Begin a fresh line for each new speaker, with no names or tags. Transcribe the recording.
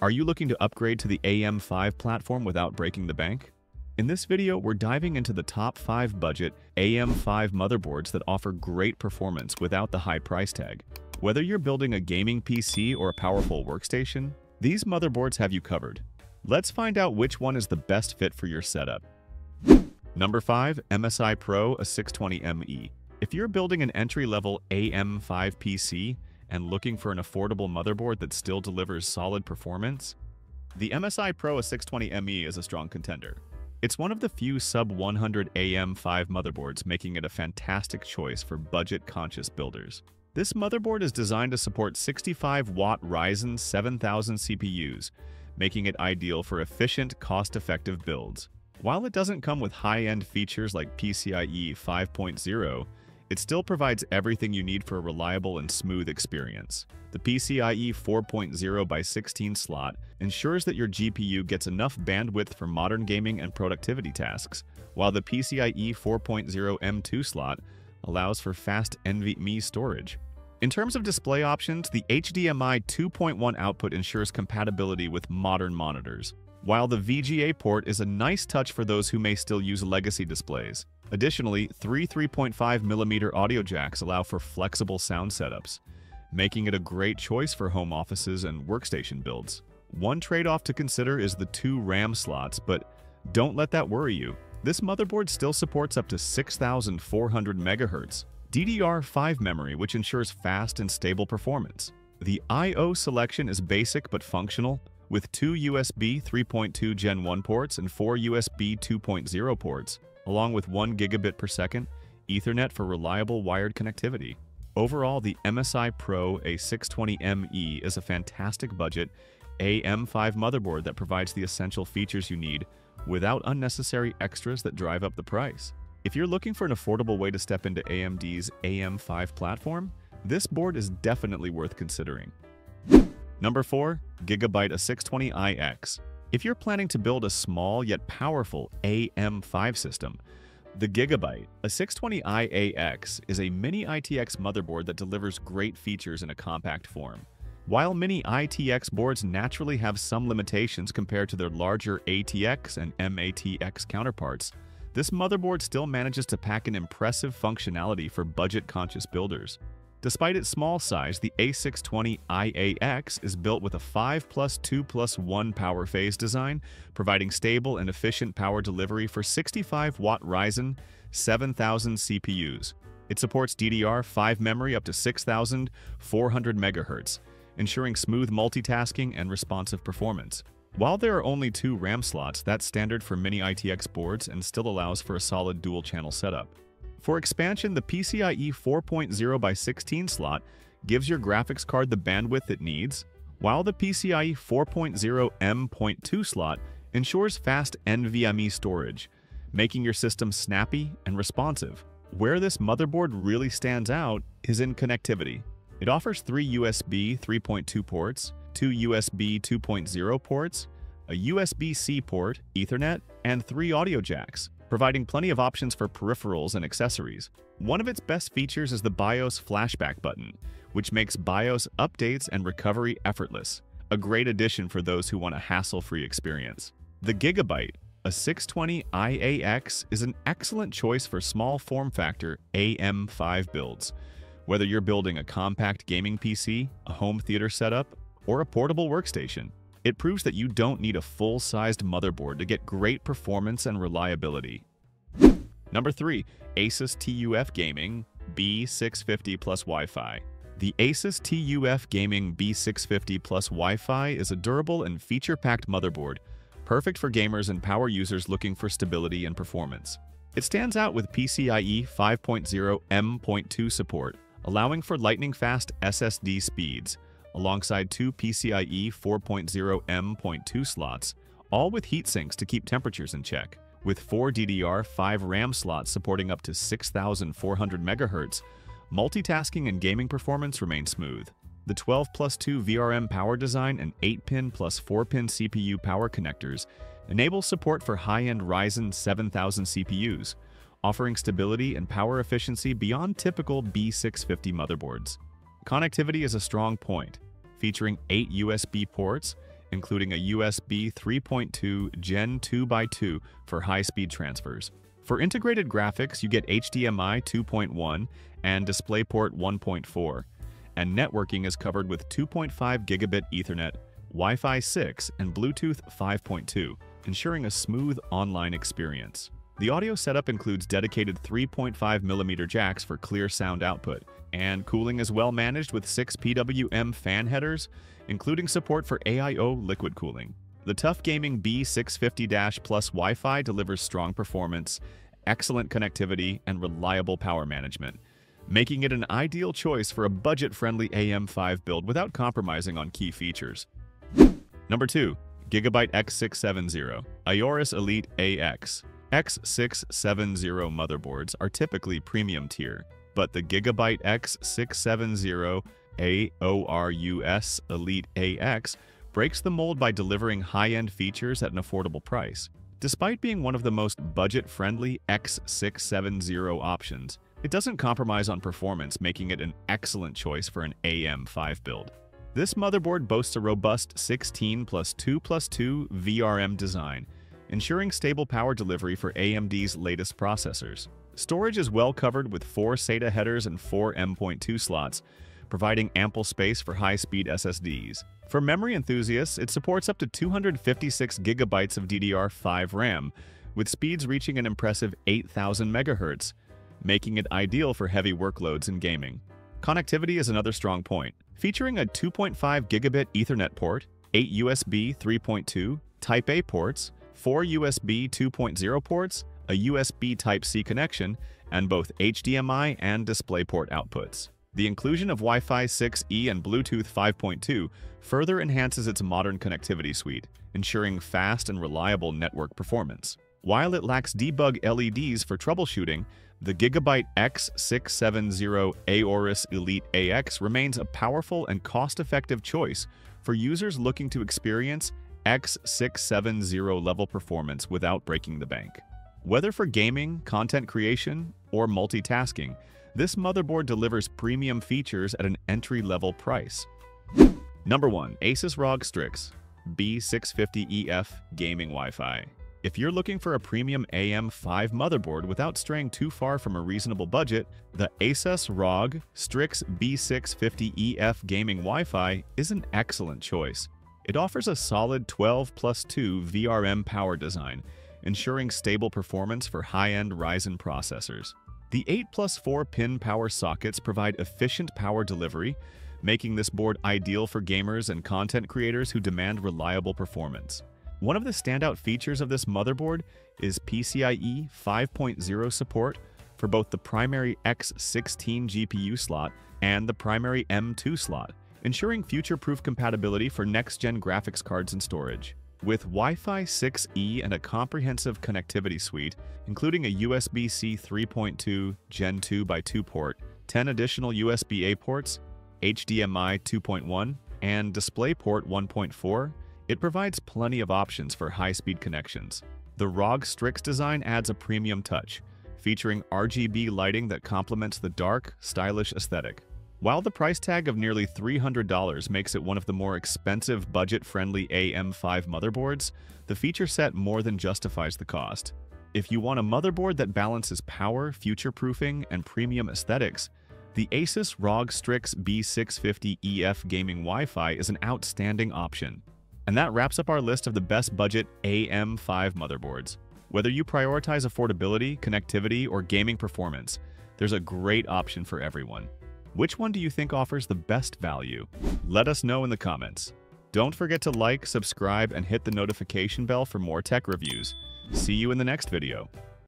Are you looking to upgrade to the AM5 platform without breaking the bank? In this video, we're diving into the top 5 budget AM5 motherboards that offer great performance without the high price tag. Whether you're building a gaming PC or a powerful workstation, these motherboards have you covered. Let's find out which one is the best fit for your setup. Number 5. MSI Pro A620ME If you're building an entry-level AM5 PC, and looking for an affordable motherboard that still delivers solid performance? The MSI Pro A620ME is a strong contender. It's one of the few sub-100 AM5 motherboards making it a fantastic choice for budget-conscious builders. This motherboard is designed to support 65-watt Ryzen 7000 CPUs, making it ideal for efficient, cost-effective builds. While it doesn't come with high-end features like PCIe 5.0, it still provides everything you need for a reliable and smooth experience. The PCIe 4.0 by 16 slot ensures that your GPU gets enough bandwidth for modern gaming and productivity tasks, while the PCIe 4.0 M2 slot allows for fast NVMe storage. In terms of display options, the HDMI 2.1 output ensures compatibility with modern monitors, while the VGA port is a nice touch for those who may still use legacy displays. Additionally, three 3.5mm audio jacks allow for flexible sound setups, making it a great choice for home offices and workstation builds. One trade-off to consider is the two RAM slots, but don't let that worry you. This motherboard still supports up to 6400 MHz, DDR5 memory which ensures fast and stable performance. The I.O. selection is basic but functional, with two USB 3.2 Gen 1 ports and four USB 2.0 ports, along with 1 gigabit per second, Ethernet for reliable wired connectivity. Overall, the MSI Pro A620ME is a fantastic budget AM5 motherboard that provides the essential features you need without unnecessary extras that drive up the price. If you're looking for an affordable way to step into AMD's AM5 platform, this board is definitely worth considering. Number 4. Gigabyte A620iX if you're planning to build a small yet powerful AM5 system, the Gigabyte, A620i-AX, is a mini ITX motherboard that delivers great features in a compact form. While mini ITX boards naturally have some limitations compared to their larger ATX and MATX counterparts, this motherboard still manages to pack an impressive functionality for budget-conscious builders. Despite its small size, the A620iAX is built with a 5 plus 2 plus 1 power phase design, providing stable and efficient power delivery for 65-watt Ryzen 7000 CPUs. It supports DDR5 memory up to 6400 MHz, ensuring smooth multitasking and responsive performance. While there are only two RAM slots, that's standard for many ITX boards and still allows for a solid dual-channel setup. For expansion, the PCIe 4.0 by 16 slot gives your graphics card the bandwidth it needs, while the PCIe 4.0 M.2 slot ensures fast NVMe storage, making your system snappy and responsive. Where this motherboard really stands out is in connectivity. It offers three USB 3.2 ports, two USB 2.0 ports, a USB-C port, Ethernet, and three audio jacks, providing plenty of options for peripherals and accessories. One of its best features is the BIOS flashback button, which makes BIOS updates and recovery effortless, a great addition for those who want a hassle-free experience. The Gigabyte, A620iAX, is an excellent choice for small form factor AM5 builds. Whether you're building a compact gaming PC, a home theater setup, or a portable workstation, it proves that you don't need a full-sized motherboard to get great performance and reliability. Number 3. Asus TUF Gaming B650 Plus Wi-Fi The Asus TUF Gaming B650 Plus Wi-Fi is a durable and feature-packed motherboard, perfect for gamers and power users looking for stability and performance. It stands out with PCIe 5.0 M.2 support, allowing for lightning-fast SSD speeds, alongside two PCIe 4.0 M.2 slots, all with heat sinks to keep temperatures in check. With four DDR5 RAM slots supporting up to 6,400 MHz, multitasking and gaming performance remain smooth. The 12 plus 2 VRM power design and 8-pin plus 4-pin CPU power connectors enable support for high-end Ryzen 7000 CPUs, offering stability and power efficiency beyond typical B650 motherboards. Connectivity is a strong point, featuring 8 USB ports, including a USB 3.2 Gen 2x2 for high-speed transfers. For integrated graphics, you get HDMI 2.1 and DisplayPort 1.4, and networking is covered with 2.5 gigabit Ethernet, Wi-Fi 6, and Bluetooth 5.2, ensuring a smooth online experience. The audio setup includes dedicated 3.5mm jacks for clear sound output, and cooling is well managed with 6 PWM fan headers, including support for AIO liquid cooling. The TUF Gaming B650- Plus Wi-Fi delivers strong performance, excellent connectivity, and reliable power management, making it an ideal choice for a budget-friendly AM5 build without compromising on key features. Number 2. Gigabyte X670 Aorus Elite AX X670 motherboards are typically premium tier, but the Gigabyte X670 AORUS Elite AX breaks the mold by delivering high-end features at an affordable price. Despite being one of the most budget-friendly X670 options, it doesn't compromise on performance, making it an excellent choice for an AM5 build. This motherboard boasts a robust 16 plus 2 plus 2 VRM design, ensuring stable power delivery for AMD's latest processors. Storage is well covered with four SATA headers and four M.2 slots, providing ample space for high-speed SSDs. For memory enthusiasts, it supports up to 256 gigabytes of DDR5 RAM, with speeds reaching an impressive 8,000 MHz, making it ideal for heavy workloads in gaming. Connectivity is another strong point. Featuring a 2.5 gigabit Ethernet port, 8 USB 3.2 Type-A ports, 4 USB 2.0 ports, a USB Type-C connection, and both HDMI and DisplayPort outputs. The inclusion of Wi-Fi 6E and Bluetooth 5.2 further enhances its modern connectivity suite, ensuring fast and reliable network performance. While it lacks debug LEDs for troubleshooting, the Gigabyte X670 Aorus Elite AX remains a powerful and cost-effective choice for users looking to experience X670 level performance without breaking the bank. Whether for gaming, content creation, or multitasking, this motherboard delivers premium features at an entry-level price. Number 1. Asus ROG Strix B650EF Gaming Wi-Fi if you're looking for a premium AM5 motherboard without straying too far from a reasonable budget, the Asus ROG Strix B650EF Gaming Wi-Fi is an excellent choice. It offers a solid 12 plus 2 VRM power design, ensuring stable performance for high-end Ryzen processors. The 8 plus 4 pin power sockets provide efficient power delivery, making this board ideal for gamers and content creators who demand reliable performance. One of the standout features of this motherboard is PCIe 5.0 support for both the primary X16 GPU slot and the primary M2 slot, ensuring future-proof compatibility for next-gen graphics cards and storage. With Wi-Fi 6E and a comprehensive connectivity suite, including a USB-C 3.2 Gen 2 x 2 port, 10 additional USB-A ports, HDMI 2.1, and DisplayPort 1.4, it provides plenty of options for high-speed connections. The ROG Strix design adds a premium touch, featuring RGB lighting that complements the dark, stylish aesthetic. While the price tag of nearly $300 makes it one of the more expensive budget-friendly AM5 motherboards, the feature set more than justifies the cost. If you want a motherboard that balances power, future-proofing, and premium aesthetics, the Asus ROG Strix B650EF Gaming Wi-Fi is an outstanding option. And that wraps up our list of the best budget AM5 motherboards. Whether you prioritize affordability, connectivity, or gaming performance, there's a great option for everyone. Which one do you think offers the best value? Let us know in the comments. Don't forget to like, subscribe, and hit the notification bell for more tech reviews. See you in the next video.